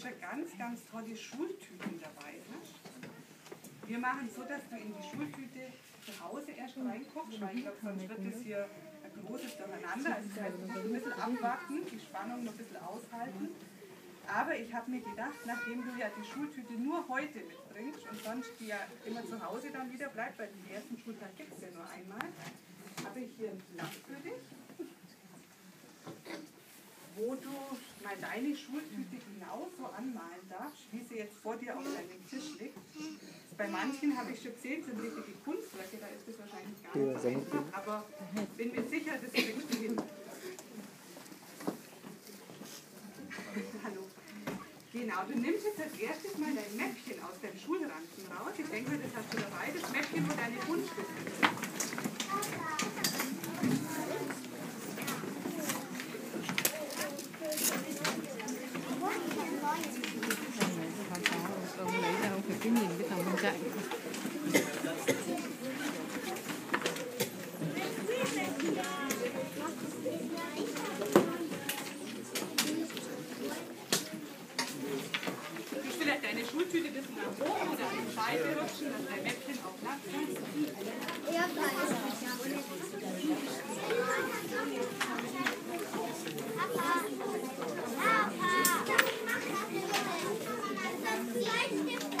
schon ganz, ganz tolle Schultüten dabei. Ne? Wir machen so, dass du in die Schultüte zu Hause erst reinguckst, weil ich glaube, sonst wird das hier ein großes Durcheinander. Also musst ein bisschen abwarten, die Spannung noch ein bisschen aushalten. Aber ich habe mir gedacht, nachdem du ja die Schultüte nur heute mitbringst und sonst die ja immer zu Hause dann wieder bleibt, weil den ersten Schultag gibt es ja nur einmal, habe ich hier ein Blatt für dich wo du mal deine Schultüte genauso anmalen darfst, wie sie jetzt vor dir auf deinem Tisch liegt. Bei manchen habe ich schon gesehen, sind richtige Kunstwerke, da ist das wahrscheinlich gar nicht so einfach, aber bin mir sicher, das kriegst du hin. Hallo. Genau, du nimmst jetzt als erstes mal dein Mäppchen aus deinem Schulranzen raus. Ich denke, das hast du dabei, das Mäppchen, wo deine Buntstifte cái nhìn cái không chạy deine Schultüte bisschen nach oben oder? An Seite rutschen, dass dein Mäppchen auch Platz hat. Ich leg dir dann Ich leg dir dann dein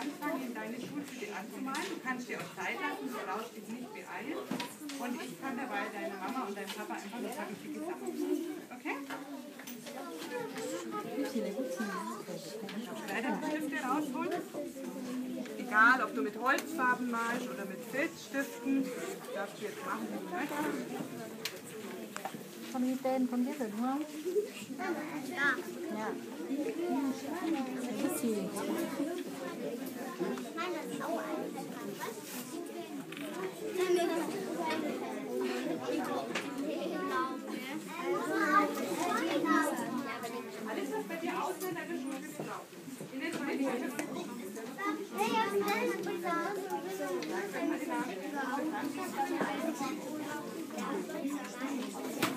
anfangen, in deine Schultüte anzumalen. Du kannst dir auch Zeit lassen, du brauchst dich nicht beeilen. Und ich kann dabei deiner Mama und deinem Papa einfach ein paar wichtige Sachen sagen. Okay? Kreidestifte rausholen. Egal, ob du mit Holzfarben malst oder mit Filzstiften. Das darfst du jetzt machen, wie du möchtest. con ghi tên con biết rồi đúng không dạ rất gì Alles, was bei dir aussieht, deine Schultüte drauf. In den zwei Ja,